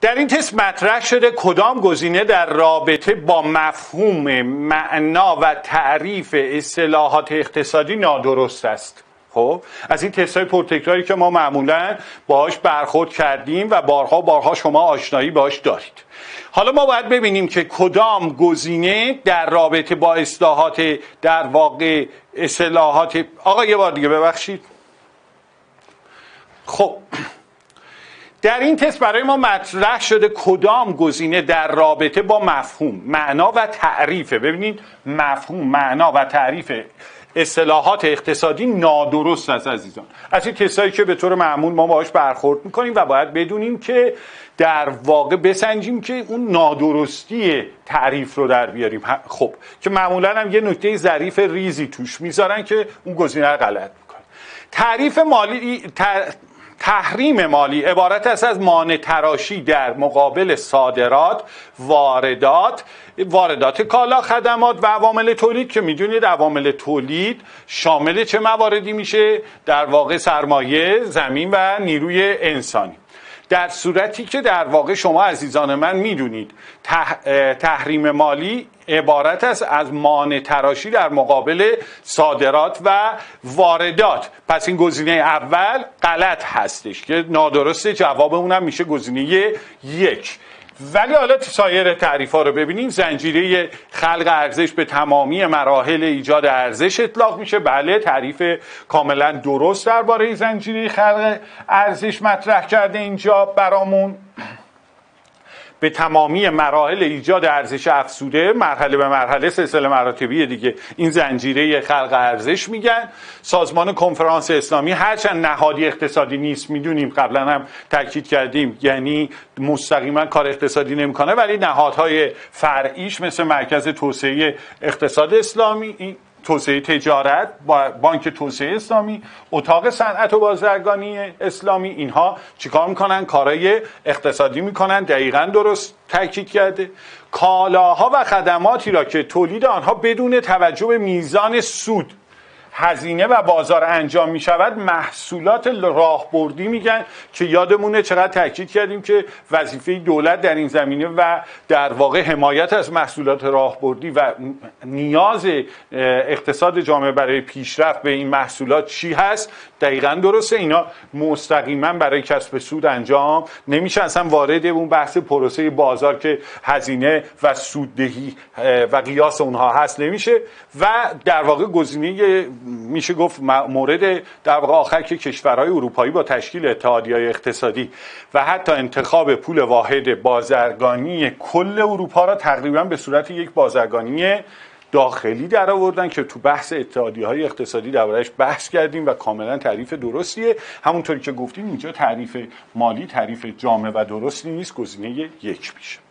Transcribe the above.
در این تست مطرح شده کدام گزینه در رابطه با مفهوم معنا و تعریف اصطلاحات اقتصادی نادرست است؟ خب از این تست های پرتکراری که ما معمولا باهاش برخورد کردیم و بارها بارها شما آشنایی باش دارید. حالا ما باید ببینیم که کدام گزینه در رابطه با اصلاحات در واقع اصلاحات آقا یه بار دیگه ببخشید. خب در این تست برای ما مطرح شده کدام گزینه در رابطه با مفهوم معنا و تعریفه. ببینید مفهوم معنا و تعریف اصطلاحات اقتصادی نادرست است عزیزان. از این کسایی که به طور معمول ما باهاش برخورد می‌کنیم و باید بدونیم که در واقع بسنجیم که اون نادرستی تعریف رو در بیاریم. خب که معمولا هم یه نکته ظریف ریزی توش می‌ذارن که اون گزینه غلط می‌کنه تعریف مالی تحریم مالی عبارت است از مانع تراشی در مقابل صادرات واردات واردات کالا خدمات و عوامل تولید که می‌دونید عوامل تولید شامل چه مواردی میشه؟ در واقع سرمایه زمین و نیروی انسانی. در صورتی که در واقع شما عزیزان من می‌دونید تحریم مالی عبارت است از مانع تراشی در مقابل صادرات و واردات. پس این گزینه اول غلط هستش که نادرسته جواب اونم میشه گزینه یک. ولی حالا سایر تعریف ها رو ببینیم. زنجیره خلق ارزش به تمامی مراحل ایجاد ارزش اطلاق میشه. بله تعریف کاملا درست درباره زنجیره خلق ارزش مطرح کرده اینجا برامون. به تمامی مراحل ایجاد ارزش افزوده مرحله به مرحله سلسله مراتبی دیگه. این زنجیره خلق ارزش میگن. سازمان کنفرانس اسلامی هرچند نهادی اقتصادی نیست می‌دونیم قبلا هم تاکید کردیم یعنی مستقیما کار اقتصادی نمی‌کنه ولی نهادهای فرعیش مثل مرکز توسعه اقتصاد اسلامی توسعه تجارت بانک توسعه اسلامی اتاق صنعت و بازرگانی اسلامی اینها چیکار می‌کنن؟ کارهای اقتصادی می‌کنن دقیقا درست تاکید کرده. کالاها و خدماتی را که تولید آنها بدون توجه به میزان سود هزینه و بازار انجام می شود محصولات راهبردی میگن که یادمونه چقدر تاکید کردیم که وظیفه دولت در این زمینه و در واقع حمایت از محصولات راهبردی و نیاز اقتصاد جامعه برای پیشرفت به این محصولات چی هست؟ دقیقا درسته اینا مستقیما برای کسب سود انجام نمیشه اصلا وارد اون بحث پروسه بازار که هزینه و سوددهی و قیاس اونها هست نمیشه. و در واقع گزینه میشه گفت مورد در واقع آخر که کشورهای اروپایی با تشکیل اتحادیه اقتصادی و حتی انتخاب پول واحد بازرگانی کل اروپا را تقریبا به صورت یک بازرگانی داخلی در آوردن که تو بحث اتحادی های اقتصادی دربارش بحث کردیم و کاملا تعریف درستیه. همونطوری که گفتیم اینجا تعریف مالی تعریف جامع و درستی نیست گزینه یک میشه.